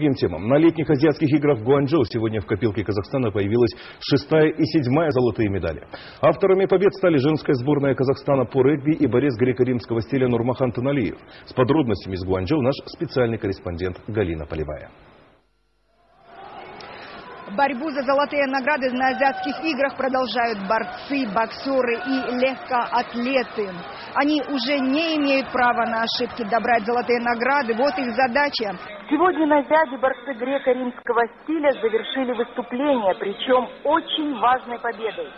Другим темам. На летних азиатских играх в Гуанчжоу сегодня в копилке Казахстана появилась шестая и седьмая золотые медали. Авторами побед стали женская сборная Казахстана по регби и борец греко-римского стиля Нурмахан Таналиев. С подробностями из Гуанчжоу наш специальный корреспондент Галина Полевая. Борьбу за золотые награды на азиатских играх продолжают борцы, боксеры и легкоатлеты. Они уже не имеют права на ошибки добрать золотые награды. Вот их задача. Сегодня на Зяде борцы греко-римского стиля завершили выступление, причем очень важной победой.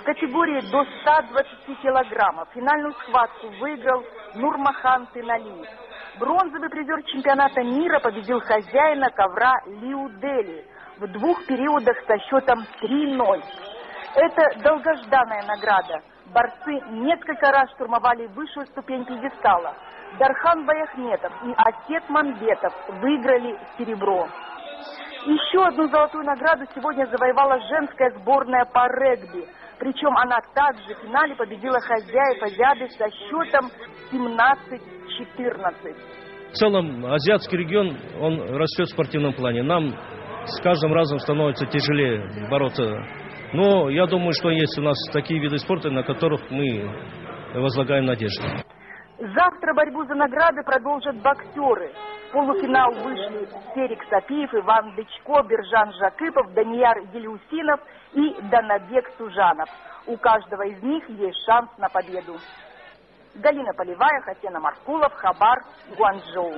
В категории до 120 килограммов финальную схватку выиграл Нурмахан Тыналиев. Бронзовый призер чемпионата мира победил хозяина ковра Лиу Дели – в двух периодах со счетом 3-0. Это долгожданная награда. Борцы несколько раз штурмовали высшую ступень пьедестала. Дархан Баяхметов и Асет Мамбетов выиграли серебро. Еще одну золотую награду сегодня завоевала женская сборная по регби. Причем она также в финале победила хозяев Азиады со счетом 17-14. В целом азиатский регион, он растет в спортивном плане. Нам с каждым разом становится тяжелее бороться. Но я думаю, что есть у нас такие виды спорта, на которых мы возлагаем надежды. Завтра борьбу за награды продолжат боксеры. Полуфинал вышли Серик Сапиев, Иван Дычко, Биржан Жакипов, Данияр Елеусинов и Данабек Сужанов. У каждого из них есть шанс на победу. Галина Полевая, Хасена Маркулов, Хабар, Гуанчжоу.